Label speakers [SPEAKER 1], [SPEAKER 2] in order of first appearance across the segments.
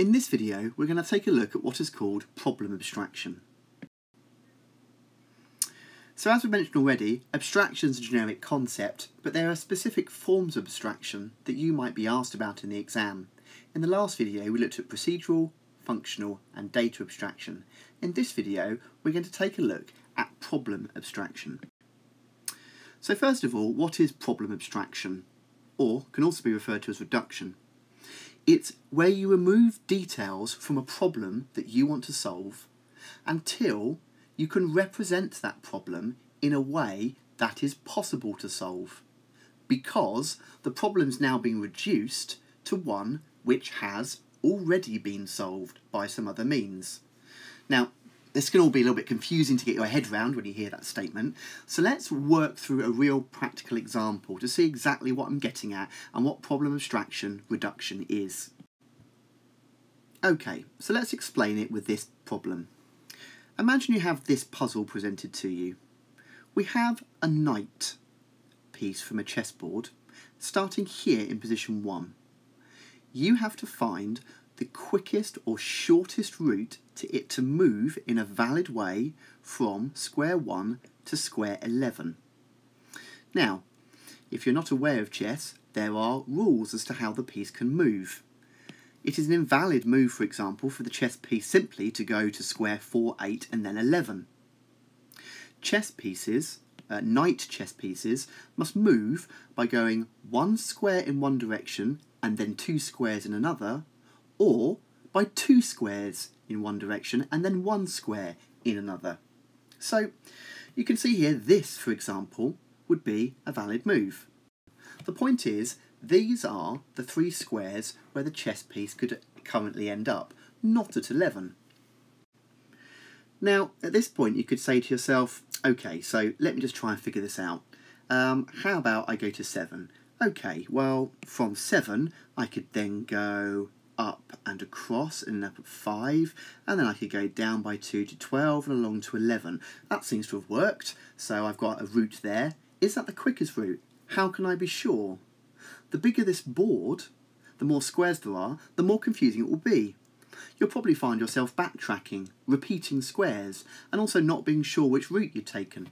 [SPEAKER 1] In this video, we're going to take a look at what is called problem abstraction. So as we mentioned already, abstraction is a generic concept, but there are specific forms of abstraction that you might be asked about in the exam. In the last video, we looked at procedural, functional and data abstraction. In this video, we're going to take a look at problem abstraction. So first of all, what is problem abstraction? Or can also be referred to as reduction. It's where you remove details from a problem that you want to solve until you can represent that problem in a way that is possible to solve because the problem's now been reduced to one which has already been solved by some other means. Now, this can all be a little bit confusing to get your head around when you hear that statement, so let's work through a real practical example to see exactly what I'm getting at and what problem abstraction reduction is. Okay, so let's explain it with this problem. Imagine you have this puzzle presented to you. We have a knight piece from a chessboard starting here in position 1. You have to find the quickest or shortest route to it to move in a valid way from square 1 to square 11. Now, if you're not aware of chess, there are rules as to how the piece can move. It is an invalid move, for example, for the chess piece simply to go to square 4, 8 and then 11. Chess pieces, uh, knight chess pieces, must move by going one square in one direction and then two squares in another, or by two squares in one direction and then one square in another. So you can see here this, for example, would be a valid move. The point is, these are the three squares where the chess piece could currently end up, not at 11. Now, at this point, you could say to yourself, okay, so let me just try and figure this out. Um, how about I go to 7? Okay, well, from 7, I could then go up and across and up at 5 and then I could go down by 2 to 12 and along to 11. That seems to have worked so I've got a route there. Is that the quickest route? How can I be sure? The bigger this board, the more squares there are, the more confusing it will be. You'll probably find yourself backtracking, repeating squares and also not being sure which route you've taken.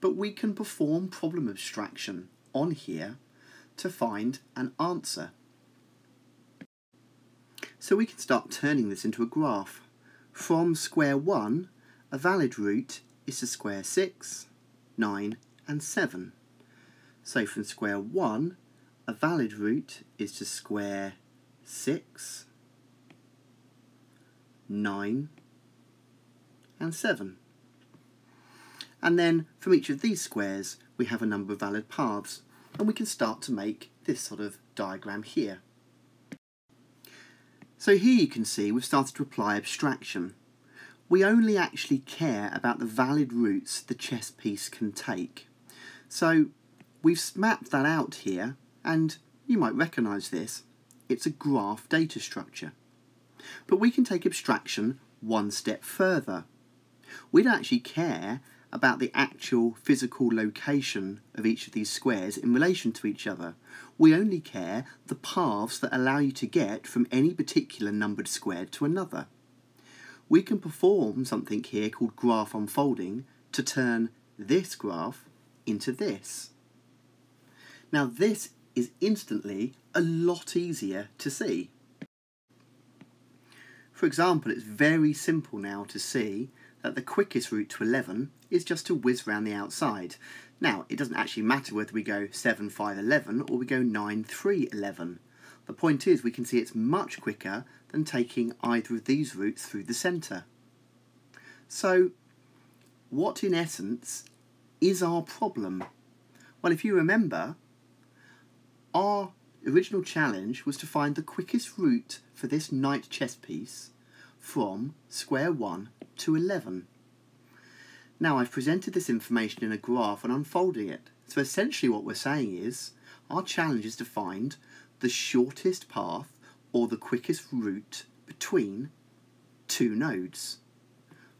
[SPEAKER 1] But we can perform problem abstraction on here to find an answer. So we can start turning this into a graph. From square 1, a valid route is to square 6, 9 and 7. So from square 1, a valid route is to square 6, 9 and 7. And then from each of these squares we have a number of valid paths and we can start to make this sort of diagram here. So here you can see we've started to apply abstraction. We only actually care about the valid routes the chess piece can take. So we've mapped that out here and you might recognise this. It's a graph data structure. But we can take abstraction one step further. We don't actually care about the actual physical location of each of these squares in relation to each other. We only care the paths that allow you to get from any particular numbered square to another. We can perform something here called graph unfolding to turn this graph into this. Now this is instantly a lot easier to see. For example, it's very simple now to see that the quickest route to 11 is just to whiz round the outside. Now, it doesn't actually matter whether we go 7, 5, 11 or we go 9, 3, 11. The point is we can see it's much quicker than taking either of these routes through the centre. So, what in essence is our problem? Well, if you remember, our original challenge was to find the quickest route for this knight chess piece from square 1 to 11. Now I've presented this information in a graph and unfolding it. So essentially what we're saying is our challenge is to find the shortest path or the quickest route between two nodes.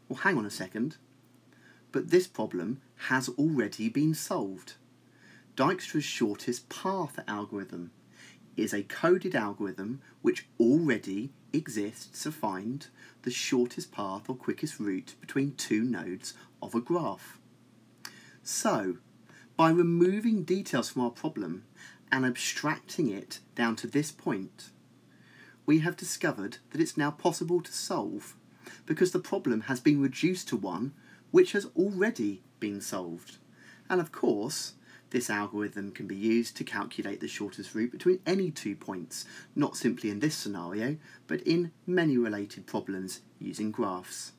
[SPEAKER 1] Well hang on a second, but this problem has already been solved. Dijkstra's shortest path algorithm is a coded algorithm which already exists to find the shortest path or quickest route between two nodes of a graph. So, by removing details from our problem and abstracting it down to this point, we have discovered that it's now possible to solve because the problem has been reduced to one which has already been solved. And of course, this algorithm can be used to calculate the shortest route between any two points, not simply in this scenario, but in many related problems using graphs.